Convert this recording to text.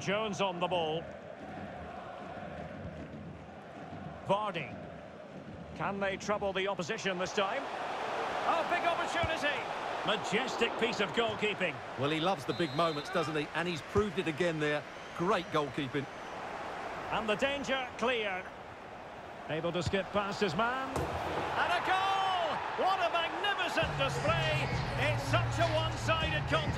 Jones on the ball. Vardy. Can they trouble the opposition this time? A big opportunity. Majestic piece of goalkeeping. Well, he loves the big moments, doesn't he? And he's proved it again there. Great goalkeeping. And the danger clear. Able to skip past his man. And a goal! What a magnificent display! It's such a one-sided contest.